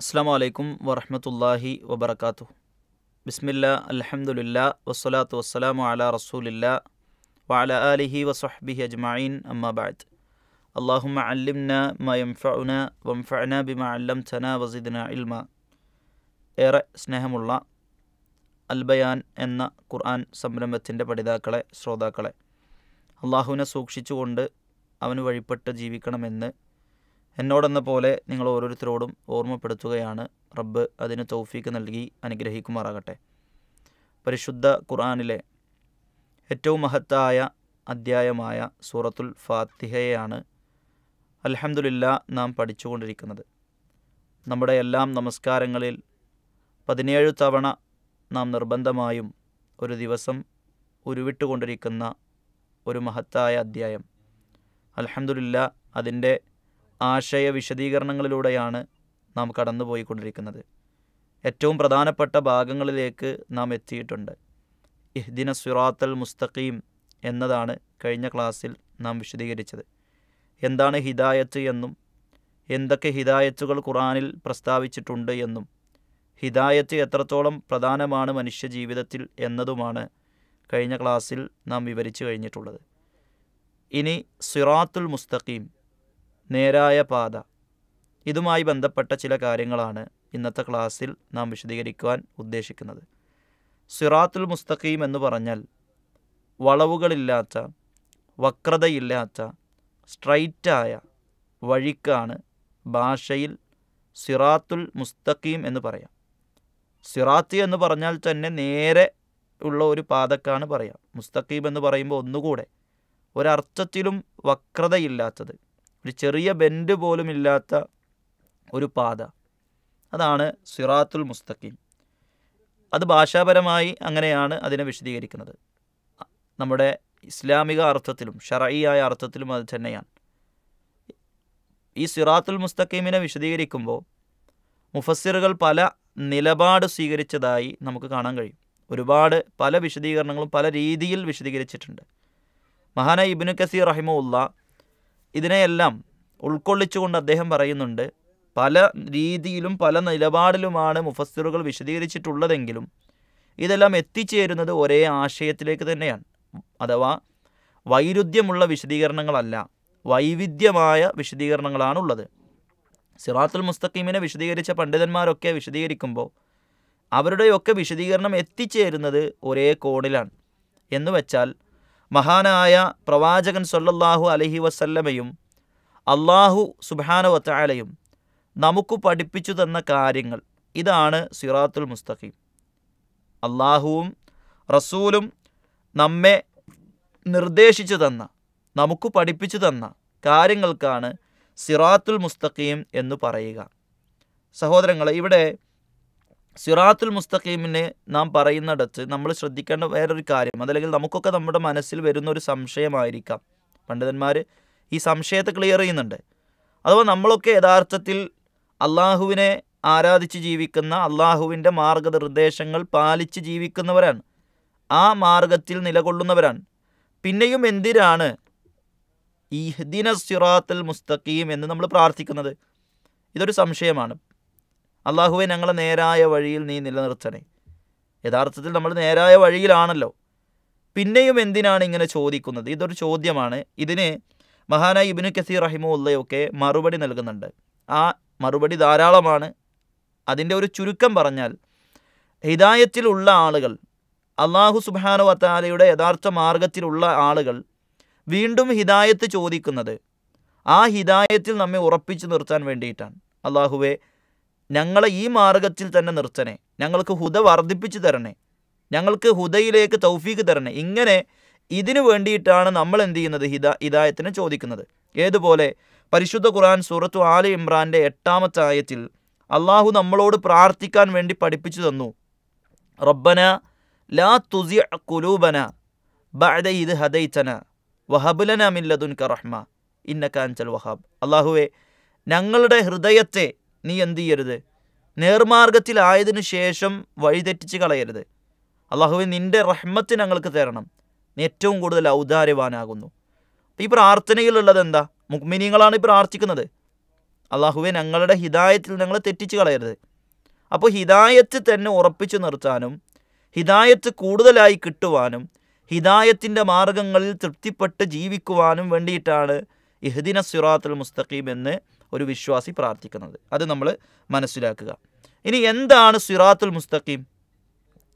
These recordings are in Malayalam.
അസ്സാം വലൈക്കും വറഹമത്തല്ലാഹി വബർക്കാത്തു ബിസ്മില്ല അലഹമുല്ല വസ്സലാത്തു വസ്സലാമു അല റസൂലില്ല വഅല ആലിഹി വസ്ഹബിഹി അജ്മഈൻ അമ്മാബാദ് അള്ളാഹുമ അല്ലിംന ഫന വം ഫന ബിമ അല്ലംതന വസിദ്ന ഇൽമ. ഏറെ സ്നേഹമുള്ള അൽബയാൻ എന്ന ഖുർആൻ സംരംഭത്തിന്റെ പഠിതാക്കളെ ശ്രോതാക്കളെ അള്ളാഹുവിനെ സൂക്ഷിച്ചുകൊണ്ട് അവന് വഴിപ്പെട്ട് ജീവിക്കണമെന്ന് എന്നോടെന്ന പോലെ നിങ്ങൾ ഓരോരുത്തരോടും ഓർമ്മപ്പെടുത്തുകയാണ്. റബ്ബ് അതിന് തൗഫീക്ക് നൽകി അനുഗ്രഹിക്കുമാറാകട്ടെ. പരിശുദ്ധ ഖുർആനിലെ ഏറ്റവും മഹത്തായ അധ്യായമായ സൂറത്തുൽ ഫാത്തിഹയാണ് അലഹമുല്ല നാം പഠിച്ചുകൊണ്ടിരിക്കുന്നത്. നമ്മുടെ എല്ലാം നമസ്കാരങ്ങളിൽ പതിനേഴ് തവണ നാം നിർബന്ധമായും ഒരു ദിവസം ഉരുവിട്ടുകൊണ്ടിരിക്കുന്ന ഒരു മഹത്തായ അധ്യായം. അലഹമുല്ല അതിന്റെ ആശയ വിശദീകരണങ്ങളിലൂടെയാണ് നാം കടന്നുപോയിക്കൊണ്ടിരിക്കുന്നത്. ഏറ്റവും പ്രധാനപ്പെട്ട ഭാഗങ്ങളിലേക്ക് നാം എത്തിയിട്ടുണ്ട്. ഇഹ്ദിന സുറാത്തൽ മുസ്തഖീം എന്നതാണ് കഴിഞ്ഞ ക്ലാസ്സിൽ നാം വിശദീകരിച്ചത്. എന്താണ് ഹിദായത്ത് എന്നും എന്തൊക്കെ ഹിദായത്തുകൾ ഖുറാനിൽ പ്രസ്താവിച്ചിട്ടുണ്ട് എന്നും ഹിദായത്ത് എത്രത്തോളം പ്രധാനമാണ് മനുഷ്യ ജീവിതത്തിൽ എന്നതുമാണ് കഴിഞ്ഞ ക്ലാസ്സിൽ നാം വിവരിച്ചു കഴിഞ്ഞിട്ടുള്ളത്. ഇനി സിറാത്തുൽ മുസ്തഖീം നേരായ പാത. ഇതുമായി ബന്ധപ്പെട്ട ചില കാര്യങ്ങളാണ് ഇന്നത്തെ ക്ലാസ്സിൽ നാം വിശദീകരിക്കുവാൻ ഉദ്ദേശിക്കുന്നത്. സിറാത്തുൽ മുസ്തഖീം എന്ന് പറഞ്ഞാൽ വളവുകളില്ലാത്ത വക്രതയില്ലാത്ത സ്ട്രൈറ്റായ വഴിക്കാണ് ഭാഷയിൽ സിറാത്തുൽ മുസ്തഖീം എന്ന് പറയാം. സിറാത്ത് എന്ന് പറഞ്ഞാൽ തന്നെ നേരെ ഉള്ള ഒരു പാതക്കാണ് പറയാം. മുസ്തഖീം എന്ന് പറയുമ്പോൾ ഒന്നുകൂടെ ഒരർത്ഥത്തിലും വക്രതയില്ലാത്തത്. ഒരു ചെറിയ ബെൻഡ് പോലും ഇല്ലാത്ത ഒരു പാത. അതാണ് സിറാത്തുൽ മുസ്തഖീം. അത് ഭാഷാപരമായി അങ്ങനെയാണ് അതിനെ വിശദീകരിക്കുന്നത്. നമ്മുടെ ഇസ്ലാമിക അർത്ഥത്തിലും ഷറയിയായ അർത്ഥത്തിലും അത് തന്നെയാണ്. ഈ സിറാത്തുൽ മുസ്തഖീമിനെ വിശദീകരിക്കുമ്പോൾ മുഫസ്സിറുകൾ പല നിലപാട് സ്വീകരിച്ചതായി നമുക്ക് കാണാൻ കഴിയും. ഒരുപാട് പല വിശദീകരണങ്ങളും പല രീതിയിൽ വിശദീകരിച്ചിട്ടുണ്ട്. മഹാന ഇബിനു കസീർ റഹിമുല്ല ഇതിനെയെല്ലാം ഉൾക്കൊള്ളിച്ചുകൊണ്ട് അദ്ദേഹം പറയുന്നുണ്ട് പല രീതിയിലും പല നിലപാടിലുമാണ് മുഫസ്സിറുകൾ വിശദീകരിച്ചിട്ടുള്ളതെങ്കിലും ഇതെല്ലാം എത്തിച്ചേരുന്നത് ഒരേ ആശയത്തിലേക്ക് തന്നെയാണ്. അഥവാ വൈരുദ്ധ്യമുള്ള വിശദീകരണങ്ങളല്ല വൈവിധ്യമായ വിശദീകരണങ്ങളാണുള്ളത്. സിറാത്തുൽ മുസ്തഖീമിനെ വിശദീകരിച്ച പണ്ഡിതന്മാരൊക്കെ വിശദീകരിക്കുമ്പോൾ അവരുടെയൊക്കെ വിശദീകരണം എത്തിച്ചേരുന്നത് ഒരേ കോണിലാണ്. എന്ന് വെച്ചാൽ മഹാനായ പ്രവാചകൻ സൊല്ലാഹു അലഹി വസല്ലമയും അള്ളാഹു സുബാന വത്താലയും നമുക്ക് പഠിപ്പിച്ചു തന്ന കാര്യങ്ങൾ. ഇതാണ് സിറാത്തുൽ മുസ്തഖീം. അള്ളാഹുവും റസൂലും നമ്മെ നിർദ്ദേശിച്ചു തന്ന നമുക്ക് പഠിപ്പിച്ചു തന്ന കാര്യങ്ങൾക്കാണ് സിറാത്തുൽ മുസ്തഖീം എന്ന് പറയുക. സഹോദരങ്ങളെ ഇവിടെ സിറാത്തുൽ മുസ്തഖീമിനെ നാം പറയുന്നിടത്ത് നമ്മൾ ശ്രദ്ധിക്കേണ്ട വേറൊരു കാര്യം അതല്ലെങ്കിൽ നമുക്കൊക്കെ നമ്മുടെ മനസ്സിൽ വരുന്ന ഒരു സംശയമായിരിക്കാം. പണ്ഡിതന്മാർ ഈ സംശയത്തെ ക്ലിയർ ചെയ്യുന്നുണ്ട്. അഥവാ നമ്മളൊക്കെ യഥാർത്ഥത്തിൽ അള്ളാഹുവിനെ ആരാധിച്ച് ജീവിക്കുന്ന അള്ളാഹുവിന്റെ മാർഗനിർദ്ദേശങ്ങൾ പാലിച്ച് ജീവിക്കുന്നവരാണ്. ആ മാർഗത്തിൽ നിലകൊള്ളുന്നവരാണ്. പിന്നെയും എന്തിനാണ് ഈ ഹദിന സിറാത്തുൽ മുസ്തഖീം എന്ന് നമ്മൾ പ്രാർത്ഥിക്കുന്നത്? ഇതൊരു സംശയമാണ്. അള്ളാഹുവെ ഞങ്ങളെ നേരായ വഴിയിൽ നീ നിലനിർത്തണേ. യഥാർത്ഥത്തിൽ നമ്മൾ നേരായ വഴിയിലാണല്ലോ. പിന്നെയും എന്തിനാണ് ഇങ്ങനെ ചോദിക്കുന്നത്? ഇതൊരു ചോദ്യമാണ്. ഇതിന് മഹാനായി ഇബിനു കസീർ റഹിമുല്ലയൊക്കെ മറുപടി നൽകുന്നുണ്ട്. ആ മറുപടി ധാരാളമാണ്. അതിന്റെ ഒരു ചുരുക്കം പറഞ്ഞാൽ ഹിദായത്തിലുള്ള ആളുകൾ അള്ളാഹു സുബാനു വത്താലയുടെ യഥാർത്ഥ മാർഗത്തിലുള്ള ആളുകൾ വീണ്ടും ഹിദായത്ത് ചോദിക്കുന്നത് ആ ഹിദായത്തിൽ നമ്മെ ഉറപ്പിച്ചു നിർത്താൻ വേണ്ടിയിട്ടാണ്. അള്ളാഹുവെ ഞങ്ങളെ ഈ മാർഗത്തിൽ തന്നെ നിർത്തണേ. ഞങ്ങൾക്ക് ഹുദ വർദ്ധിപ്പിച്ചു തരണേ. ഞങ്ങൾക്ക് ഹുദയിലേക്ക് തൗഫീക്ക് തരണേ. ഇങ്ങനെ ഇതിനു വേണ്ടിയിട്ടാണ് നമ്മൾ എന്ത് ചെയ്യുന്നത്? ഹിദ ഹിദായത്തിനെ ചോദിക്കുന്നത്. ഏതുപോലെ? പരിശുദ്ധ ഖുർആൻ സൂറത്തു ആല ഇമ്രാന്റെ എട്ടാമത്തെ ആയത്തിൽ അള്ളാഹു നമ്മളോട് പ്രാർത്ഥിക്കാൻ വേണ്ടി പഠിപ്പിച്ചു തന്നു. റബ്ബന ലാ തുസി കുലൂബന ബഅദ ഇത് ഹദൈത്തന വഹബുലന റഹ്മ ഇന്നക അൻചൽ വഹാബ്. അള്ളാഹുവെ ഞങ്ങളുടെ ഹൃദയത്തെ നീ എന്തു ചെയ്യരുത്? നേർമാർഗത്തിലായതിനു ശേഷം വഴിതെറ്റിച്ച് കളയരുത്. അള്ളാഹുവെ നിന്റെ റഹ്മത്ത് ഞങ്ങൾക്ക് തരണം. നീ ഏറ്റവും കൂടുതൽ ഔദാര്യവാനാകുന്നു. ഈ പ്രാർത്ഥനയിലുള്ളത് എന്താ? മുക്മിനീങ്ങളാണ് ഈ പ്രാർത്ഥിക്കുന്നത്. അള്ളാഹുവെ ഞങ്ങളുടെ ഹിദായത്തിൽ ഞങ്ങളെ തെറ്റിച്ച് കളയരുത്. അപ്പോൾ ഹിദായത്ത് തന്നെ ഉറപ്പിച്ചു നിർത്താനും ഹിദായത്ത് കൂടുതലായി കിട്ടുവാനും ഹിദായത്തിന്റെ മാർഗങ്ങളിൽ തൃപ്തിപ്പെട്ട് ജീവിക്കുവാനും വേണ്ടിയിട്ടാണ് ഇഹ്ദിന സിറാത്തുൽ മുസ്തഖീം എന്ന് ഒരു വിശ്വാസി പ്രാർത്ഥിക്കുന്നത്. അത് നമ്മൾ മനസ്സിലാക്കുക. ഇനി എന്താണ് സിറാത്തുൽ മുസ്തഖീം?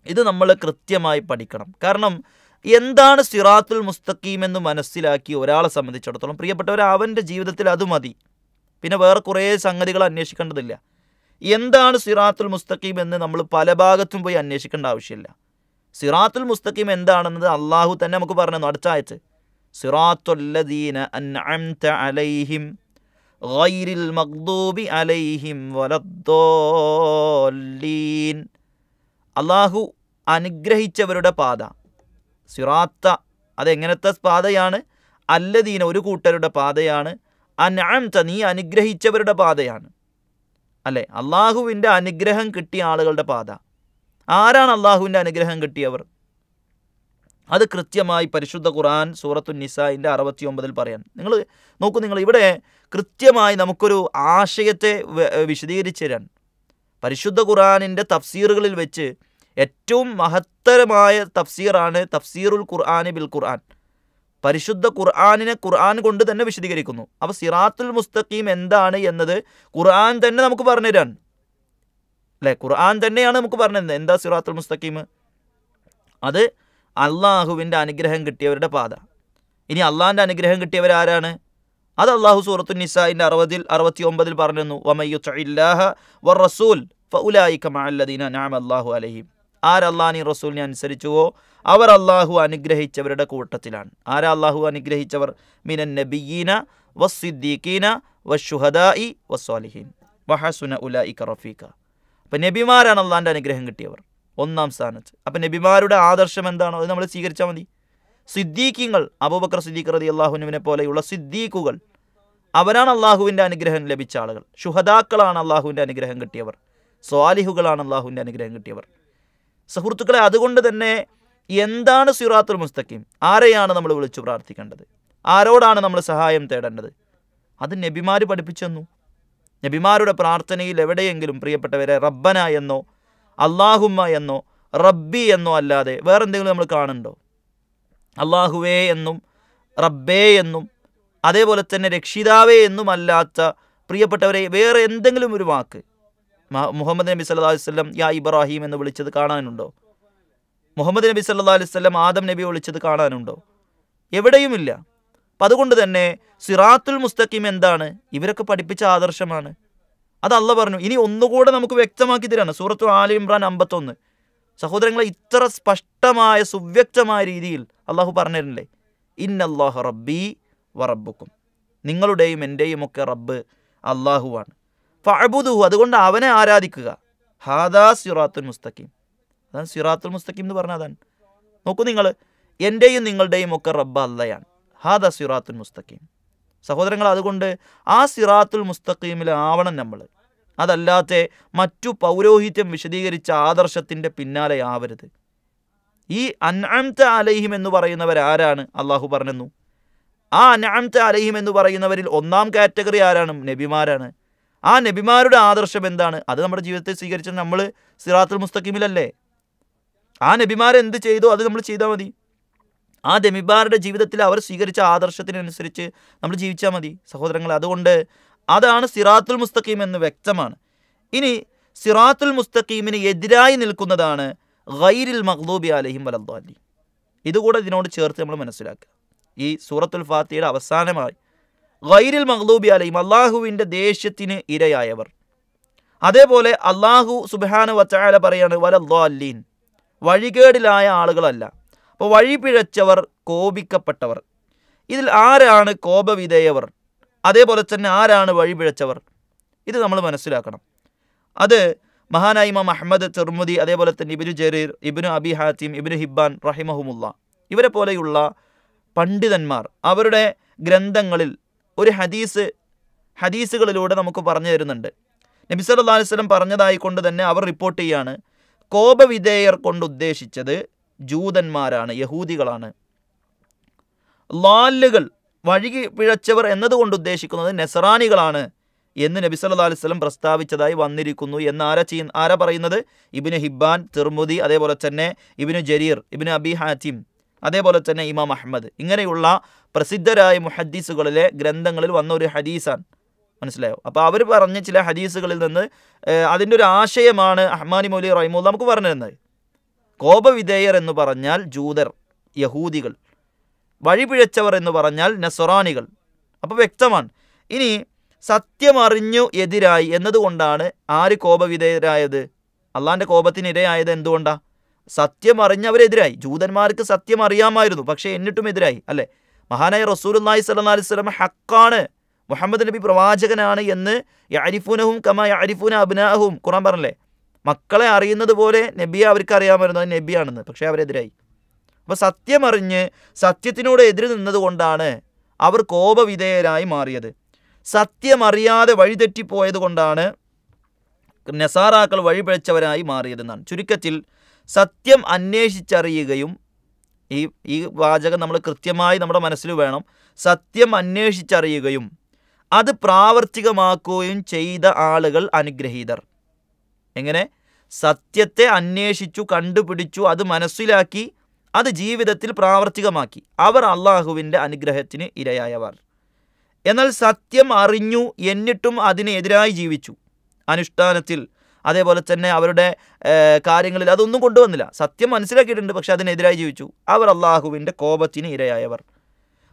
ഇത് നമ്മൾ കൃത്യമായി പഠിക്കണം. കാരണം എന്താണ് സിറാത്തുൽ മുസ്തഖീം എന്ന് മനസ്സിലാക്കി ഒരാളെ സംബന്ധിച്ചിടത്തോളം പ്രിയപ്പെട്ടവർ അവന്റെ ജീവിതത്തിൽ അത് മതി. പിന്നെ വേറെ കുറേ സംഗതികൾ അന്വേഷിക്കേണ്ടതില്ല. എന്താണ് സിറാത്തുൽ മുസ്തഖീം എന്ന് നമ്മൾ പല ഭാഗത്തും പോയി അന്വേഷിക്കേണ്ട ആവശ്യമില്ല. സിറാത്തുൽ മുസ്തഖീം എന്താണെന്നത് അള്ളാഹു തന്നെ നമുക്ക് പറഞ്ഞു അടുത്ത സിറാത്തുൽ സിറാത്തുല്ലദീന അൻഅംത അലൈഹിം ഗൈരിൽ മഗ്ദൂബി അലൈഹിം വലദ്ദോല്ലീൻ. അള്ളാഹു അനുഗ്രഹിച്ചവരുടെ പാത. സിറാത്ത അതെങ്ങനത്തെ പാതയാണ്? അല്ലദീന ഒരു കൂട്ടരുടെ പാതയാണ്. അനാംത നീ അനുഗ്രഹിച്ചവരുടെ പാതയാണ്. അല്ലേ? അള്ളാഹുവിന്റെ അനുഗ്രഹം കിട്ടിയ ആളുകളുടെ പാത. ആരാണ് അള്ളാഹുവിന്റെ അനുഗ്രഹം കിട്ടിയവർ? അത് കൃത്യമായി പരിശുദ്ധ ഖുർആൻ സൂറത്തു നിസായിന്റെ അറുപത്തി ഒമ്പതിൽ പറയാൻ. നിങ്ങൾ നോക്കൂ നിങ്ങൾ ഇവിടെ കൃത്യമായി നമുക്കൊരു ആശയത്തെ വിശദീകരിച്ചു തരാൻ. പരിശുദ്ധ ഖുറാനിന്റെ തഫ്സീറുകളിൽ വെച്ച് ഏറ്റവും മഹത്തരമായ തഫ്സീറാണ് തഫ്സീറുൽ ഖുർആാനി ബിൽ ഖുർആൻ. പരിശുദ്ധ ഖുർആാനിനെ ഖുർആൻ കൊണ്ട് തന്നെ വിശദീകരിക്കുന്നു. അപ്പോൾ സിറാത്തുൽ മുസ്തഖീം എന്താണ് എന്നത് ഖുർആൻ തന്നെ നമുക്ക് പറഞ്ഞു തരാൻ. അല്ലേ? ഖുർആൻ തന്നെയാണ് നമുക്ക് പറഞ്ഞത് എന്താ സിറാത്തുൽ മുസ്തഖീം? അത് അള്ളാഹുവിന്റെ അനുഗ്രഹം കിട്ടിയവരുടെ പാത. ഇനി അള്ളാഹിന്റെ അനുഗ്രഹം കിട്ടിയവർ ആരാണ്? അത് അള്ളാഹു സൂറത്തു നിസായിന്റെ അറുപതിൽ അറുപത്തി ഒമ്പതിൽ പറഞ്ഞു വമയ്യുല്ലാഹ വർ റസൂൽ ഫഉലായിക മഅല്ലദീന നഅമ അല്ലാഹു അലൈഹിം. ആരല്ലാഹി റസൂലിനെ അനുസരിച്ചുവോ? അവർ അള്ളാഹു അനുഗ്രഹിച്ചവരുടെ കൂട്ടത്തിലാണ്. ആരാ അള്ളാഹു അനുഗ്രഹിച്ചവർ? മിനൻ നബിയീന വസ്സിദ്ദീഖീന വശുഹദായി വസ്വാലിഹീൻ വഹസുന ഉലായിക റഫീഖ. അപ്പം നബിമാരാണ് അള്ളാഹിന്റെ അനുഗ്രഹം കിട്ടിയവർ. ഒന്നാം സ്ഥാനത്ത്. അപ്പം നബിമാരുടെ ആദർശം എന്താണോ? അത് നമ്മൾ സ്വീകരിച്ചാൽ മതി. സിദ്ദീഖിങ്ങൾ അബൂബക്കർ സിദ്ദീഖ് റതി അള്ളാഹുനുവിനെ പോലെയുള്ള സിദ്ദീഖുകൾ അവരാണ് അള്ളാഹുവിന്റെ അനുഗ്രഹം ലഭിച്ച ആളുകൾ. ശുഹദാക്കളാണ് അള്ളാഹുവിന്റെ അനുഗ്രഹം കിട്ടിയവർ. സ്വാലിഹുകളാണ് അള്ളാഹുവിന്റെ അനുഗ്രഹം കിട്ടിയവർ. സുഹൃത്തുക്കളെ അതുകൊണ്ട് തന്നെ എന്താണ് സിറാത്തുൽ മുസ്തഖീം? ആരെയാണ് നമ്മൾ വിളിച്ചു പ്രാർത്ഥിക്കേണ്ടത്? ആരോടാണ് നമ്മൾ സഹായം തേടേണ്ടത്? അത് നബിമാർ പഠിപ്പിച്ചു നബിമാരുടെ പ്രാർത്ഥനയിൽ എവിടെയെങ്കിലും പ്രിയപ്പെട്ടവരെ റബ്ബന എന്നോ അള്ളാഹുമ്മ എന്നോ റബ്ബി എന്നോ അല്ലാതെ വേറെന്തെങ്കിലും നമ്മൾ കാണുന്നുണ്ടോ? അള്ളാഹുവേ എന്നും റബ്ബേ എന്നും അതേപോലെ തന്നെ രക്ഷിതാവേ എന്നും അല്ലാത്ത പ്രിയപ്പെട്ടവരെ വേറെ എന്തെങ്കിലും ഒരു വാക്ക് മുഹമ്മദ് നബി സല്ലാ വല്ലം യാ ഇബ്രാഹിം എന്ന് വിളിച്ചത് കാണാനുണ്ടോ? മുഹമ്മദ് നബി സല്ലാ അലൈഹി വല്ലം ആദം നബി വിളിച്ചത് കാണാനുണ്ടോ? എവിടെയുമില്ല. അപ്പം അതുകൊണ്ട് തന്നെ സിറാത്തുൽ മുസ്തഖീം എന്താണ്? ഇവരൊക്കെ പഠിപ്പിച്ച ആദർശമാണ്. അത് അല്ല പറഞ്ഞു ഇനി ഒന്നുകൂടെ നമുക്ക് വ്യക്തമാക്കി തരാണ് സൂറത്തു ആലി ഇമ്രാൻ അമ്പത്തൊന്ന്. സഹോദരങ്ങളെ ഇത്ര സ്പഷ്ടമായ സുവ്യക്തമായ രീതിയിൽ അള്ളാഹു പറഞ്ഞിരുന്നില്ലേ? ഇന്നല്ലാഹു റബ്ബി വറബുക്കും നിങ്ങളുടെയും എന്റെയും ഒക്കെ റബ്ബ് അള്ളാഹുവാണ് ഫഅബുദുഹു അതുകൊണ്ട് അവനെ ആരാധിക്കുക. ഹാദാ സിറാത്തുൽ മുസ്തഖീം. അതാണ് സിറാത്തുൽ മുസ്തഖീം എന്ന് പറഞ്ഞാൽ അതാണ്. നോക്കൂ നിങ്ങൾ എന്റെയും നിങ്ങളുടെയും ഒക്കെ റബ്ബ് അല്ലയാണ് ഹാദാ സിറാത്തുൽ മുസ്തഖീം. സഹോദരങ്ങൾ അതുകൊണ്ട് ആ സിറാത്തുൽ മുസ്തഖീമിലാവണം നമ്മൾ. അതല്ലാതെ മറ്റു പൗരോഹിത്യം വിശദീകരിച്ച ആദർശത്തിന്റെ പിന്നാലെ ആവരുത്. ഈ അൻഅംത അലൈഹിം എന്ന് പറയുന്നവർ ആരാണ്? അള്ളാഹു പറഞ്ഞു ആ അൻഅംത അലൈഹിം എന്ന് പറയുന്നവരിൽ ഒന്നാം കാറ്റഗറി ആരാണ്? നബിമാരാണ്. ആ നബിമാരുടെ ആദർശം എന്താണ്? അത് നമ്മുടെ ജീവിതത്തിൽ സ്വീകരിച്ച നമ്മൾ സിറാത്തുൽ മുസ്തഖീമിലല്ലേ? ആ നബിമാരെന്ത് ചെയ്തോ? അത് നമ്മൾ ചെയ്താൽ മതി. ആ ദമിബാറുടെ ജീവിതത്തിൽ അവർ സ്വീകരിച്ച ആദർശത്തിനനുസരിച്ച് നമ്മൾ ജീവിച്ചാൽ മതി സഹോദരങ്ങൾ അതുകൊണ്ട് അതാണ് സിറാത്തുൽ മുസ്തഖീം എന്ന് വ്യക്തമാണ്. ഇനി സിറാത്തുൽ മുസ്തഖീമിന് എതിരായി നിൽക്കുന്നതാണ് ഗൈരിൽ മഹ്ദൂബി അലഹിം വലദ്ദാലി ഇതുകൂടെ ഇതിനോട് ചേർത്ത് നമ്മൾ മനസ്സിലാക്കുക. ഈ സൂറത്തുൽ ഫാത്തിയുടെ അവസാനമായി ഗൈരിൽ മഹ്ദൂബി അലഹിം അള്ളാഹുവിന്റെ ദേഷ്യത്തിന് ഇരയായവർ. അതേപോലെ അള്ളാഹു സുബാന വച്ചാല പറയാണ് വലദ്ദാലീൻ വഴികേടിലായ ആളുകളല്ല. അപ്പോൾ വഴിപിഴച്ചവർ കോപിക്കപ്പെട്ടവർ. ഇതിൽ ആരാണ് കോപവിധേയവർ? അതേപോലെ തന്നെ ആരാണ് വഴിപിഴച്ചവർ ഇത് നമ്മൾ മനസ്സിലാക്കണം. അത് മഹാനായ ഇമാം അഹമ്മദ് തിർമുദി അതേപോലെ തന്നെ ഇബിനു ജരീർ ഇബിനു അബി ഹാത്തിം ഇബിനു ഹിബ്ബാൻ റഹിമഹുമുല്ല ഇവരെ പോലെയുള്ള പണ്ഡിതന്മാർ അവരുടെ ഗ്രന്ഥങ്ങളിൽ ഒരു ഹദീസ് ഹദീസുകളിലൂടെ നമുക്ക് പറഞ്ഞു തരുന്നുണ്ട്. നബി സല്ലല്ലാഹു അലൈഹി വസല്ലം പറഞ്ഞതായി കൊണ്ട് തന്നെ അവർ റിപ്പോർട്ട് ചെയ്യാണ് കോപവിധേയർ കൊണ്ട് ഉദ്ദേശിച്ചത് ജൂതന്മാരാണ് യഹൂദികളാണ്. ലാലുകൾ വഴുകി പിഴച്ചവർ എന്നതുകൊണ്ട് ഉദ്ദേശിക്കുന്നത് നെസറാനികളാണ് എന്ന് നബി സല്ലാ അലൈഹി സ്വലം പ്രസ്താവിച്ചതായി വന്നിരിക്കുന്നു എന്ന് ആരാ ചെയ്യുന്ന ആരാ പറയുന്നത്? ഇബിന് ഹിബാൻ തിർമുദി അതേപോലെ തന്നെ ഇബിന് ജരീർ ഇബിന് അബി ഹാറ്റിം അതേപോലെ തന്നെ ഇമാം അഹമ്മദ്. ഇങ്ങനെയുള്ള പ്രസിദ്ധരായ മുഹദ്ദീസുകളിലെ ഗ്രന്ഥങ്ങളിൽ വന്ന ഒരു ഹദീസാണ്. മനസ്സിലായോ? അപ്പോൾ അവർ പറഞ്ഞ ചില ഹദീസുകളിൽ നിന്ന് അതിന്റെ ഒരു ആശയമാണ് അഹ്മാനി മൗലി റഹിമുല്ല നമുക്ക് പറഞ്ഞു തന്നത് കോപവിധേയർ എന്ന് പറഞ്ഞാൽ ജൂതർ യഹൂദികൾ. വഴിപിഴച്ചവർ എന്ന് പറഞ്ഞാൽ നസൊറാനികൾ അപ്പോൾ വ്യക്തമാണ്. ഇനി സത്യമറിഞ്ഞു എതിരായി എന്നതുകൊണ്ടാണ് ആര് കോപവിധേയരായത്? അള്ളാന്റെ കോപത്തിന് ഇരയായത് എന്തുകൊണ്ടാണ് സത്യം അറിഞ്ഞവരെതിരായി ജൂതന്മാർക്ക് സത്യം അറിയാമായിരുന്നു പക്ഷേ എന്നിട്ടും എതിരായി അല്ലേ? മഹാനായ റസൂലുല്ലാഹി സ്വല്ലല്ലാഹി അലൈഹി വസല്ലം ഹക്കാണ്. മുഹമ്മദ് നബി പ്രവാചകനാണ് എന്ന് യഅരിഫൂനഹും കമ യഅരിഫൂന അബ്നാഹും ഖുറാൻ പറഞ്ഞല്ലേ? മക്കളെ അറിയുന്നത് പോലെ നബിയെ അവർക്ക് അറിയാമായിരുന്നു അത് നബിയാണെന്ന് പക്ഷേ അവരെതിരായി. അപ്പോൾ സത്യമറിഞ്ഞ് സത്യത്തിനോട് എതിര് നിന്നതുകൊണ്ടാണ് അവർ കോപവിധേയരായി മാറിയത്. സത്യമറിയാതെ വഴിതെറ്റിപ്പോയത് കൊണ്ടാണ് നെസാറാക്കൾ വഴിപിഴച്ചവരായി മാറിയതെന്നാണ്. ചുരുക്കത്തിൽ സത്യം അന്വേഷിച്ചറിയുകയും ഈ ഈ വാചകം നമ്മൾ കൃത്യമായി നമ്മുടെ മനസ്സിൽ വേണം. സത്യം അന്വേഷിച്ചറിയുകയും അത് പ്രാവർത്തികമാക്കുകയും ചെയ്ത ആളുകൾ അനുഗ്രഹീതർ. എങ്ങനെ? സത്യത്തെ അന്വേഷിച്ചു കണ്ടുപിടിച്ചു അത് മനസ്സിലാക്കി അത് ജീവിതത്തിൽ പ്രാവർത്തികമാക്കി. അവർ അള്ളാഹുവിന്റെ അനുഗ്രഹത്തിന് ഇരയായവർ. എന്നാൽ സത്യം അറിഞ്ഞു എന്നിട്ടും അതിനെതിരായി ജീവിച്ചു. അനുഷ്ഠാനത്തിൽ അതേപോലെ തന്നെ അവരുടെ കാര്യങ്ങളിൽ അതൊന്നും കൊണ്ടുവന്നില്ല. സത്യം മനസ്സിലാക്കിയിട്ടുണ്ട് പക്ഷെ അതിനെതിരായി ജീവിച്ചു. അവർ അള്ളാഹുവിന്റെ കോപത്തിന് ഇരയായവർ.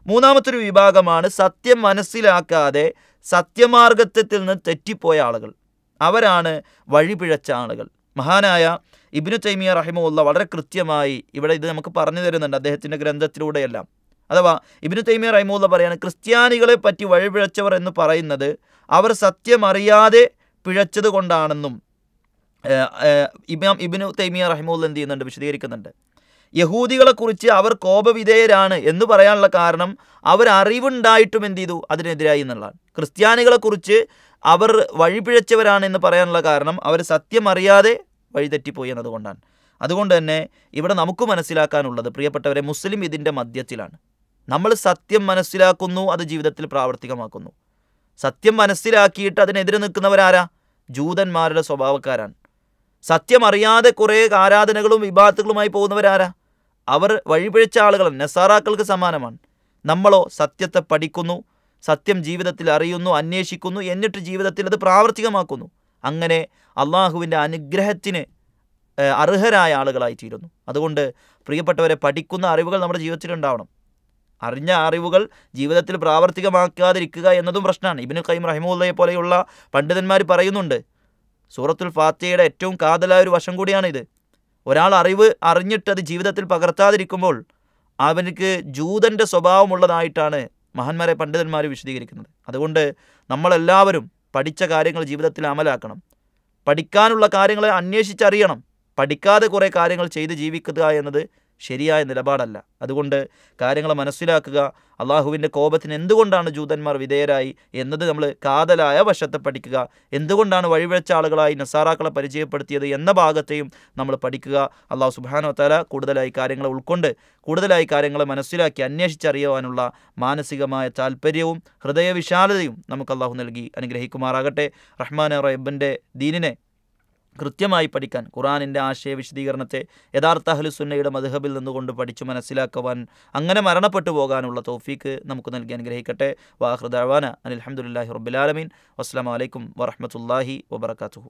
മൂന്നാമത്തൊരു വിഭാഗമാണ് സത്യം മനസ്സിലാക്കാതെ സത്യമാർഗത്തിൽ നിന്ന് തെറ്റിപ്പോയ ആളുകൾ. അവരാണ് വഴിപിഴച്ച ആളുകൾ. മഹാനായ ഇബിനു തൈമിയ റഹിമുള്ള വളരെ കൃത്യമായി ഇവിടെ ഇത് നമുക്ക് പറഞ്ഞു തരുന്നുണ്ട് അദ്ദേഹത്തിന്റെ ഗ്രന്ഥത്തിലൂടെയെല്ലാം. അഥവാ ഇബിനു തൈമിയ റഹിമുള്ള പറയാണ് ക്രിസ്ത്യാനികളെ പറ്റി വഴിപിഴച്ചവർ എന്ന് പറയുന്നത് അവർ സത്യമറിയാതെ പിഴച്ചത് കൊണ്ടാണെന്നും ഇമാം ഇബിനു തൈമിയ റഹിമുള്ള എന്ത് ചെയ്യുന്നുണ്ട്? വിശദീകരിക്കുന്നുണ്ട്. യഹൂദികളെക്കുറിച്ച് അവർ കോപവിധേയരാണ് എന്ന് പറയാനുള്ള കാരണം അവർ അറിവുണ്ടായിട്ടും എന്ത് ചെയ്തു? അതിനെതിരായി എന്നുള്ളതാണ്. ക്രിസ്ത്യാനികളെക്കുറിച്ച് അവർ വഴിപിഴച്ചവരാണ് എന്ന് പറയാനുള്ള കാരണം അവർ സത്യം അറിയാതെ വഴിതെറ്റിപ്പോയി എന്നതുകൊണ്ടാണ്. അതുകൊണ്ട് തന്നെ ഇവിടെ നമുക്ക് മനസ്സിലാക്കാനുള്ളത് പ്രിയപ്പെട്ടവരെ മുസ്ലിം ഇതിന്റെ മധ്യത്തിലാണ്. നമ്മൾ സത്യം മനസ്സിലാക്കുന്നു അത് ജീവിതത്തിൽ പ്രാവർത്തികമാക്കുന്നു. സത്യം മനസ്സിലാക്കിയിട്ട് അതിനെതിരെ നിൽക്കുന്നവരാരാ? ജൂതന്മാരുടെ സ്വഭാവക്കാരാണ്. സത്യം അറിയാതെ കുറേ ആരാധനകളും വിഭാഗത്തുകളുമായി പോകുന്നവരാരാ? അവർ വഴിപിഴച്ച ആളുകളാണ് നെസാറാക്കൾക്ക് സമാനമാണ്. നമ്മളോ സത്യത്തെ പഠിക്കുന്നു സത്യം ജീവിതത്തിൽ അറിയുന്നു അന്വേഷിക്കുന്നു എന്നിട്ട് ജീവിതത്തിൽ അത് പ്രാവർത്തികമാക്കുന്നു. അങ്ങനെ അള്ളാഹുവിന്റെ അനുഗ്രഹത്തിന് അർഹരായ ആളുകളായി തീരുന്നു അതുകൊണ്ട് പ്രിയപ്പെട്ടവരെ പഠിക്കുന്ന അറിവുകൾ നമ്മുടെ ജീവിതത്തിൽ ഉണ്ടാവണം അറിഞ്ഞ അറിവുകൾ ജീവിതത്തിൽ പ്രാവർത്തികമാക്കാതിരിക്കുക എന്നതും പ്രശ്നമാണ്. ഇബിന് ഖൈം റഹിമുല്ലയെ പോലെയുള്ള പണ്ഡിതന്മാർ പറയുന്നുണ്ട് സൂറത്തുൽ ഫാത്തിയുടെ ഏറ്റവും കാതലായ ഒരു വശം കൂടിയാണ് ഇത് ഒരാൾ അറിവ് അറിഞ്ഞിട്ട് അത് ജീവിതത്തിൽ പകർത്താതിരിക്കുമ്പോൾ അവനക്ക് ജൂതന്റെ സ്വഭാവമുള്ളതായിട്ടാണ് മഹാന്മാരെ പണ്ഡിതന്മാർ വിശദീകരിക്കുന്നത്. അതുകൊണ്ട് നമ്മളെല്ലാവരും പഠിച്ച കാര്യങ്ങൾ ജീവിതത്തിൽ അമലാക്കണം. പഠിക്കാനുള്ള കാര്യങ്ങളെ അന്വേഷിച്ചറിയണം. പഠിക്കാതെ കുറേ കാര്യങ്ങൾ ചെയ്ത് ജീവിക്കുക എന്നത് ശരിയായ നിലപാടല്ല. അതുകൊണ്ട് കാര്യങ്ങൾ മനസ്സിലാക്കുക അള്ളാഹുവിന്റെ കോപത്തിന് എന്തുകൊണ്ടാണ് ജൂതന്മാർ വിധേയരായി എന്നത് നമ്മൾ കാതലായ വശത്തെ പഠിക്കുക എന്തുകൊണ്ടാണ് വഴിവെച്ച ആളുകളായി നസാറാക്കളെ പരിചയപ്പെടുത്തിയത് എന്ന ഭാഗത്തെയും നമ്മൾ പഠിക്കുക. അള്ളാഹു സുബാനോ തല കൂടുതലായി കാര്യങ്ങളെ ഉൾക്കൊണ്ട് കൂടുതലായി കാര്യങ്ങളെ മനസ്സിലാക്കി അന്വേഷിച്ചറിയുവാനുള്ള മാനസികമായ താല്പര്യവും ഹൃദയവിശാലതയും നമുക്ക് അള്ളാഹു നൽകി. അനുഗ്രഹിക്കുമാറാകട്ടെ. റഹ്മാൻ റബ്ബിന്റെ ദീനിനെ കൃത്യമായി പഠിക്കാൻ ഖുറാനിന്റെ ആശയ വിശദീകരണത്തെ യഥാർത്ഥ അഹ്ലുസുന്നയുടെ മധുഹബിൽ നിന്നുകൊണ്ട് പഠിച്ചു മനസ്സിലാക്കുവാൻ അങ്ങനെ മരണപ്പെട്ടു പോകാനുള്ള തോഫീക്ക് നമുക്ക് നൽകി അനുഗ്രഹിക്കട്ടെ. വാഹൃദാന അനിൽഹമുല്ലാഹി റബ്ബിലാലമീൻ വസ്സലാമലൈക്കും വറഹമത്തല്ലാഹി വബർക്കാത്തുഹു